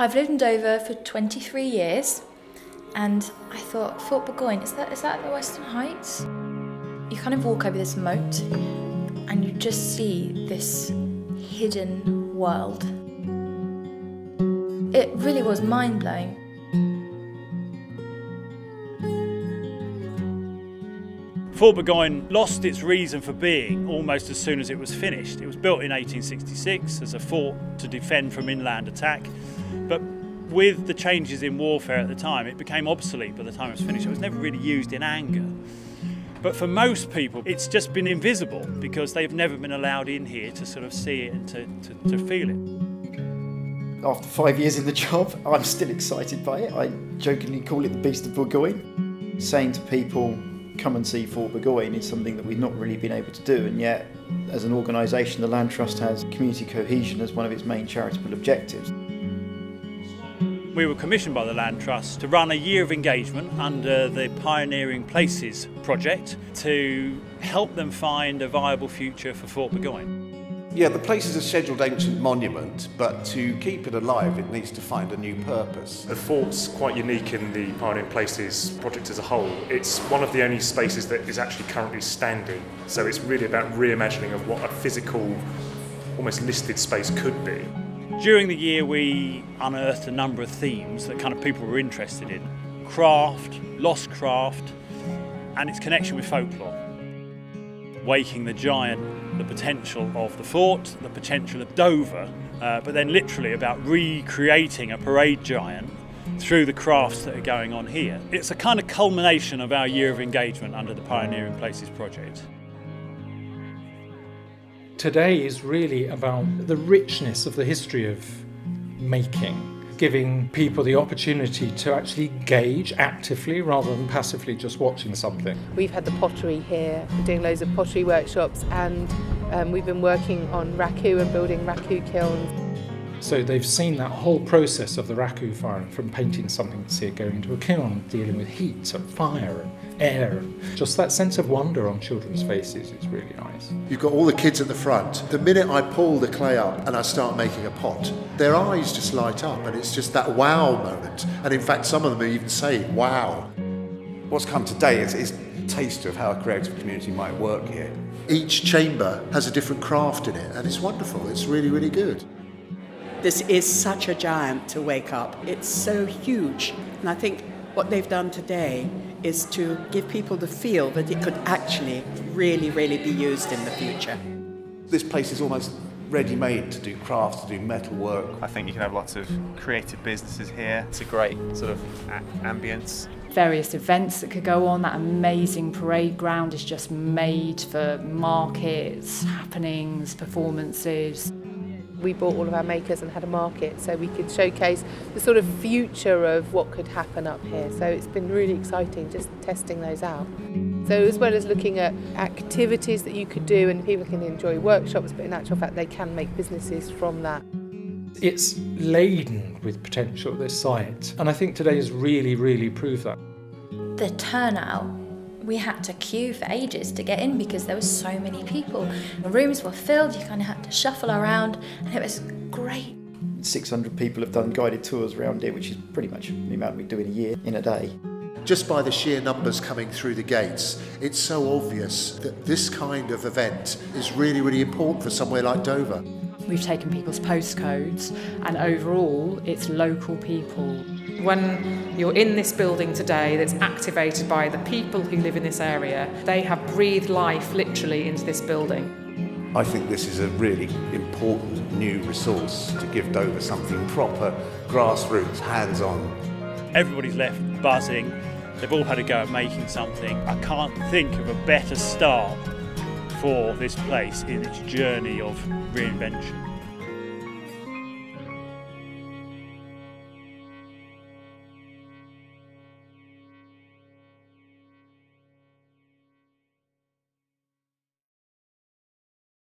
I've lived in Dover for 23 years and I thought, Fort Burgoyne, is that, is that the Western Heights? You kind of walk over this moat and you just see this hidden world. It really was mind blowing. Fort Burgoyne lost its reason for being almost as soon as it was finished. It was built in 1866 as a fort to defend from inland attack, but with the changes in warfare at the time, it became obsolete by the time it was finished. It was never really used in anger. But for most people, it's just been invisible because they've never been allowed in here to sort of see it and to, to, to feel it. After five years in the job, I'm still excited by it. I jokingly call it the Beast of Burgoyne. Saying to people, come and see Fort Burgoyne is something that we've not really been able to do, and yet, as an organisation, the Land Trust has community cohesion as one of its main charitable objectives. We were commissioned by the Land Trust to run a year of engagement under the Pioneering Places project to help them find a viable future for Fort Burgoyne. Yeah, the place is a scheduled ancient monument, but to keep it alive, it needs to find a new purpose. The fort's quite unique in the Pioneering Places project as a whole. It's one of the only spaces that is actually currently standing, so it's really about reimagining of what a physical, almost listed space could be. During the year, we unearthed a number of themes that kind of people were interested in craft, lost craft, and its connection with folklore. Waking the Giant, the potential of the fort, the potential of Dover, uh, but then literally about recreating a parade giant through the crafts that are going on here. It's a kind of culmination of our year of engagement under the Pioneering Places project. Today is really about the richness of the history of making giving people the opportunity to actually engage actively rather than passively just watching something. We've had the pottery here, we're doing loads of pottery workshops and um, we've been working on raku and building raku kilns. So they've seen that whole process of the raku firing, from painting something to see it going into a kiln, dealing with heat and fire and air. And just that sense of wonder on children's faces is really nice. You've got all the kids at the front. The minute I pull the clay up and I start making a pot, their eyes just light up and it's just that wow moment. And in fact, some of them are even saying wow. What's come today is, is a taster of how a creative community might work here. Each chamber has a different craft in it and it's wonderful. It's really, really good. This is such a giant to wake up. It's so huge. And I think what they've done today is to give people the feel that it could actually really, really be used in the future. This place is almost ready-made to do crafts, to do metal work. I think you can have lots of creative businesses here. It's a great sort of ambience. Various events that could go on. That amazing parade ground is just made for markets, happenings, performances we brought all of our makers and had a market so we could showcase the sort of future of what could happen up here. So it's been really exciting just testing those out. So as well as looking at activities that you could do and people can enjoy workshops, but in actual fact they can make businesses from that. It's laden with potential, at this site, and I think today has really, really proved that. The turnout we had to queue for ages to get in because there were so many people. The rooms were filled, you kind of had to shuffle around, and it was great. 600 people have done guided tours around here, which is pretty much the amount we do in a year, in a day. Just by the sheer numbers coming through the gates, it's so obvious that this kind of event is really, really important for somewhere like Dover. We've taken people's postcodes, and overall, it's local people when you're in this building today that's activated by the people who live in this area, they have breathed life literally into this building. I think this is a really important new resource to give Dover something proper, grassroots, hands-on. Everybody's left buzzing. They've all had a go at making something. I can't think of a better start for this place in its journey of reinvention.